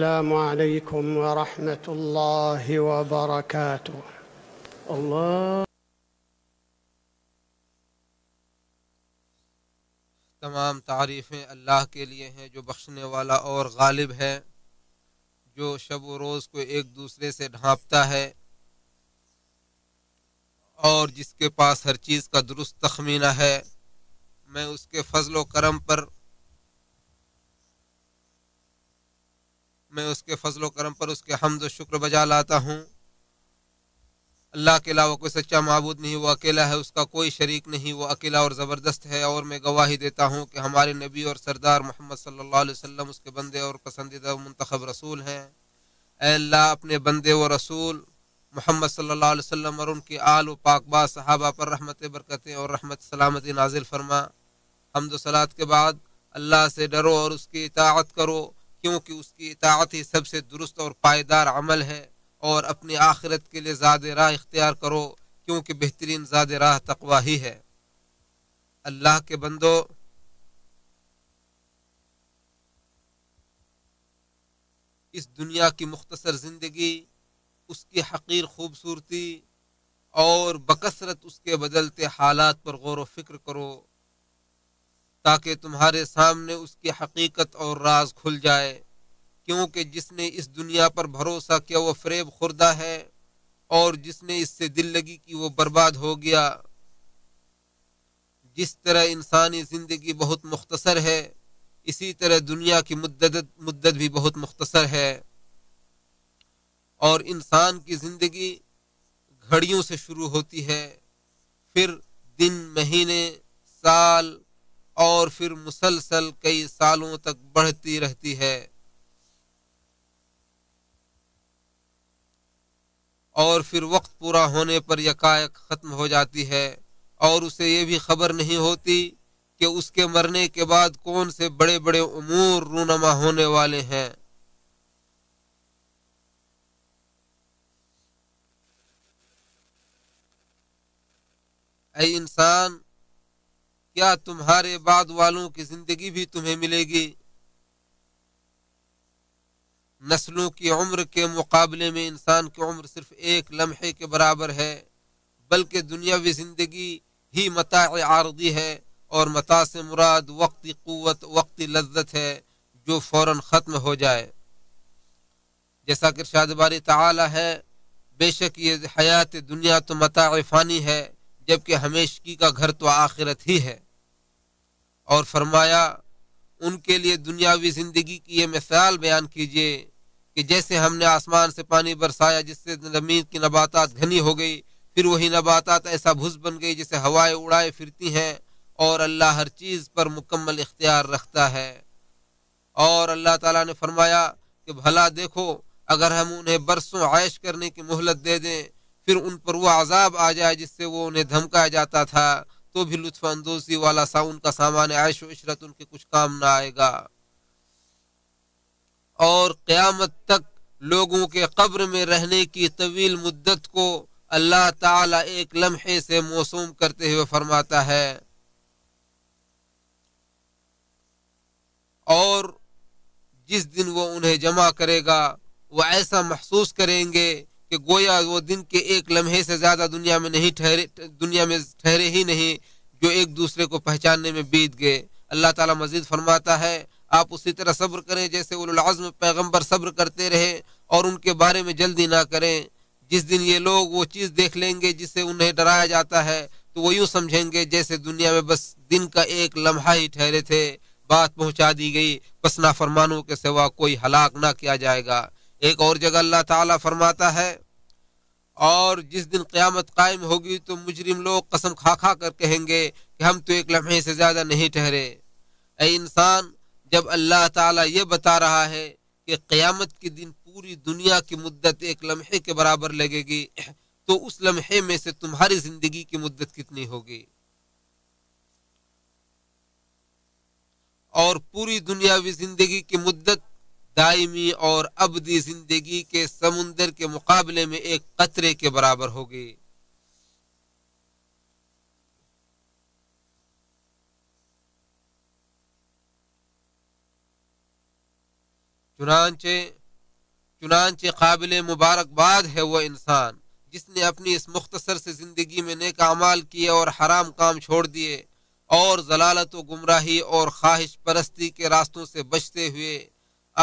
السلام عليكم ورحمة الله وبركاته الله تمام تعریفیں اللہ کے لیے ہیں جو بخشنے والا اور غالب ہے جو شب و روز کو ایک دوسرے سے ڈھانپتا ہے اور جس کے پاس ہر چیز کا درست تخمینہ ہے میں اس کے فضل و کرم پر میں اس کے فضل و کرم پر اس کے حمد و شکر بجا لاتا ہوں۔ اللہ کے علاوہ کوئی سچا معبود نہیں، وہ اکیلا ہے، اس کا کوئی شریک نہیں، وہ اکیلا اور زبردست ہے۔ اور میں گواہی دیتا ہوں کہ ہمارے نبی اور سردار محمد صلی اللہ علیہ وسلم اس کے بندے اور پسندیدہ منتخب رسول ہیں۔ اے اللہ، اپنے بندے و رسول محمد صلی اللہ علیہ وسلم اور ان کی آل و پاک با صحابہ پر رحمت برکتیں اور رحمت سلامتی نازل فرما۔ حمد و صلات کے بعد اللہ سے ڈرو اور اس کی اطاعت کرو۔ کیونکہ اس کی اطاعت ہی سب سے درست اور پائیدار عمل ہے اور اپنی آخرت کے لیے زاد راہ اختیار کرو کیونکہ بہترین زاد راہ تقوا ہی ہے۔ اللہ کے بندو، اس دنیا کی مختصر زندگی، اس کی حقیر خوبصورتی اور بکثرت اس کے بدلتے حالات پر غور و فکر کرو۔ تاکہ تمہارے سامنے اس کی حقیقت اور راز کھل جائے، کیونکہ جس نے اس دنیا پر بھروسہ کیا وہ فریب خوردہ ہے اور جس نے اس سے دل لگی کہ وہ برباد ہو گیا۔ جس طرح انسانی زندگی بہت مختصر ہے، اسی طرح دنیا کی مدت مدت بھی بہت مختصر ہے۔ اور انسان کی زندگی گھڑیوں سے شروع ہوتی ہے، پھر دن، مہینے، سال اور پھر مسلسل کئی سالوں تک بڑھتی رہتی ہے۔ اور پھر وقت پورا ہونے پر یکایک ختم ہو جاتی ہے اور اسے یہ بھی خبر نہیں ہوتی کہ اس کے مرنے کے بعد کون سے بڑے بڑے امور رونما ہونے والے ہیں۔ اے انسان کیا تمہارے بعد والوں کی زندگی بھی تمہیں ملے گی؟ نسلوں کی عمر کے مقابلے میں انسان کی عمر صرف ایک لمحے کے برابر ہے، بلکہ دنیاوی زندگی ہی متاع عارضی ہے اور متا سے مراد وقتی قوت وقتی لذت ہے جو فوراً ختم ہو جائے۔ جیسا کہ ارشاد باری تعالی ہے، بے شک یہ حیات دنیا تو متاع فانی ہے، جبکہ ہمیشگی کا گھر تو آخرت ہی ہے۔ اور فرمایا، ان کے لیے دنیاوی زندگی کی یہ مثال بیان کیجیے کہ جیسے ہم نے آسمان سے پانی برسایا، جس سے زمین کی نباتات گھنی ہو گئی، پھر وہی نباتات ایسا بھس بن گئی جسے ہوائیں اڑائے پھرتی ہیں اور اللہ ہر چیز پر مکمل اختیار رکھتا ہے۔ اور اللہ تعالیٰ نے فرمایا کہ بھلا دیکھو، اگر ہم انہیں برسوں عائش کرنے کی مہلت دے دیں، پھر ان پر وہ عذاب آ جائے جس سے وہ انہیں دھمکایا جاتا تھا۔ تو بھی لطف اندوزی والا سا ان کا سامان عائش و عشرت ان کے کچھ کام نہ آئے گا۔ اور قیامت تک لوگوں کے قبر میں رہنے کی طویل مدت کو اللہ تعالی ایک لمحے سے موسوم کرتے ہوئے فرماتا ہے۔ اور جس دن وہ انہیں جمع کرے گا، وہ ایسا محسوس کریں گے کہ گویا وہ دن کے ایک لمحے سے زیادہ دنیا میں نہیں ٹھہرے، دنیا میں ٹھہرے ہی نہیں، جو ایک دوسرے کو پہچاننے میں بیت گئے۔ اللہ تعالیٰ مزید فرماتا ہے، آپ اسی طرح صبر کریں جیسے العظم پیغمبر صبر کرتے رہے اور ان کے بارے میں جلدی نہ کریں۔ جس دن یہ لوگ وہ چیز دیکھ لیں گے جس سے انہیں ڈرایا جاتا ہے، تو وہ یوں سمجھیں گے جیسے دنیا میں بس دن کا ایک لمحہ ہی ٹھہرے تھے۔ بات پہنچا دی گئی، بس نہ فرمانوں کے سوا کوئی ہلاک نہ کیا جائے گا۔ ایک اور جگہ اللہ تعالیٰ فرماتا ہے اور جس دن قیامت قائم ہوگی تو مجرم لوگ قسم کھا کھا کر کہیں گے کہ ہم تو ایک لمحے سے زیادہ نہیں ٹھہرے۔ اے انسان، جب اللہ تعالیٰ یہ بتا رہا ہے کہ قیامت کے دن پوری دنیا کی مدت ایک لمحے کے برابر لگے گی، تو اس لمحے میں سے تمہاری زندگی کی مدت کتنی ہوگی؟ اور پوری دنیاوی زندگی کی مدت دائمی اور ابدی زندگی کے سمندر کے مقابلے میں ایک قطرے کے برابر ہوگی۔ چنانچہ چنانچہ قابل مبارکباد ہے وہ انسان۔ جس نے اپنی اس مختصر سے زندگی میں نیک اعمال کیے اور حرام کام چھوڑ دیے اور ضلالت و گمراہی اور خواہش پرستی کے راستوں سے بچتے ہوئے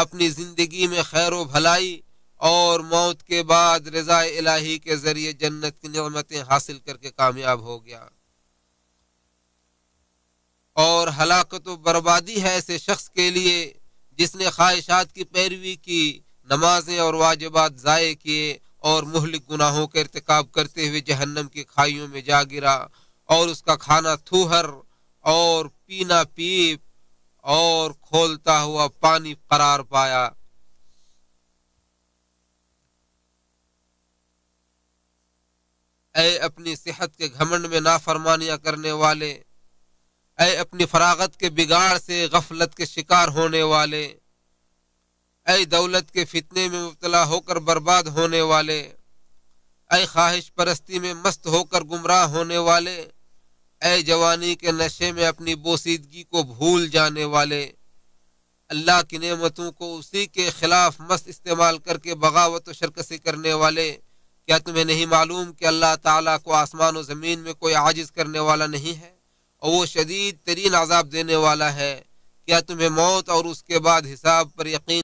اپنی زندگی میں خیر و بھلائی اور موت کے بعد رضا الہی کے ذریعے جنت کی نعمتیں حاصل کر کے کامیاب ہو گیا۔ اور ہلاکت و بربادی ہے ایسے شخص کے لیے جس نے خواہشات کی پیروی کی، نمازیں اور واجبات ضائع کیے اور مہلک گناہوں کا ارتکاب کرتے ہوئے جہنم کی کھائیوں میں جا گرا اور اس کا کھانا تھوہر اور پینا پیپ اور کھولتا ہوا پانی قرار پایا۔ اے اپنی صحت کے گھمنڈ میں نافرمانیاں کرنے والے، اے اپنی فراغت کے بگاڑ سے غفلت کے شکار ہونے والے، اے دولت کے فتنے میں مبتلا ہو کر برباد ہونے والے، اے خواہش پرستی میں مست ہو کر گمراہ ہونے والے اے جوانی کے نشے میں اپنی بوسیدگی کو بھول جانے والے، اللہ کی نعمتوں کو اسی کے خلاف مست استعمال کر کے بغاوت و شرکسی کرنے والے، کیا تمہیں نہیں معلوم کہ اللہ تعالیٰ کو آسمان و زمین میں کوئی عاجز کرنے والا نہیں ہے؟ اور وہ شدید ترین عذاب دینے والا ہے۔ کیا تمہیں موت اور اس کے بعد حساب پر یقین